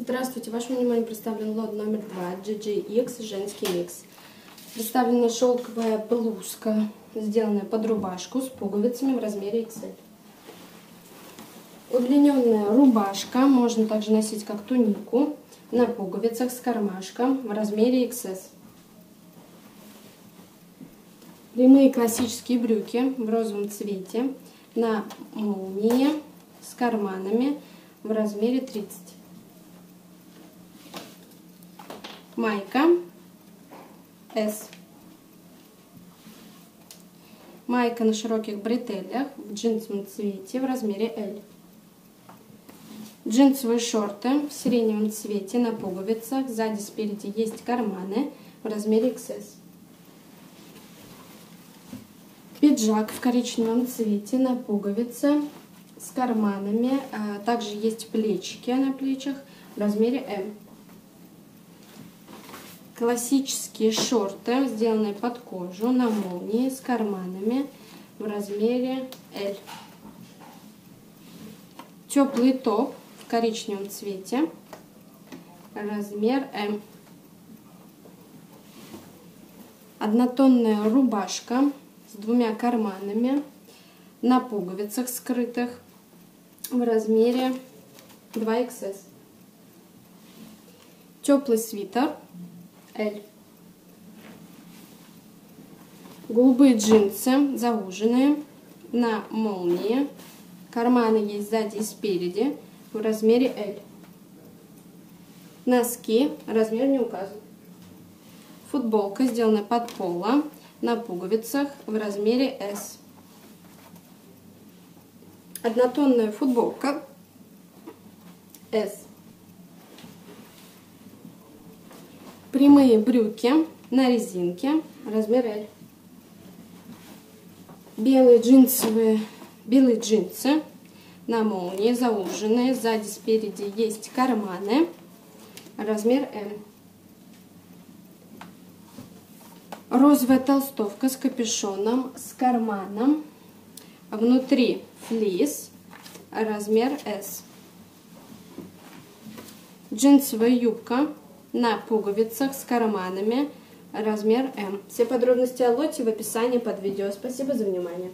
Здравствуйте, вашему вниманию представлен лот номер 2 GGX женский микс. Представлена шелковая блузка, сделанная под рубашку с пуговицами в размере XL. Удлиненная рубашка, можно также носить как тунику, на пуговицах с кармашком в размере XS. Прямые классические брюки в розовом цвете на молнии с карманами в размере 30. Майка S. Майка на широких бретелях в джинсовом цвете в размере L. Джинсовые шорты в сиреневом цвете на пуговицах. Сзади, спереди есть карманы в размере XS. Пиджак в коричневом цвете на пуговице с карманами. А, также есть плечики на плечах в размере М. Классические шорты, сделанные под кожу, на молнии, с карманами в размере L. Теплый топ в коричневом цвете, размер М. Однотонная рубашка с двумя карманами на пуговицах скрытых в размере 2XS. Теплый свитер L. Голубые джинсы зауженные на молнии. Карманы есть сзади и спереди в размере L. Носки, размер не указан. Футболка, сделанная под поло, на пуговицах в размере S. Однотонная футболка S. Прямые брюки на резинке, размер L. Белые джинсовые, белые джинсы на молнии, зауженные. Сзади, спереди есть карманы, размер М. Розовая толстовка с капюшоном, с карманом. Внутри флис, размер S. Джинсовая юбка на пуговицах с карманами, размер М. Все подробности о лоте в описании под видео. Спасибо за внимание.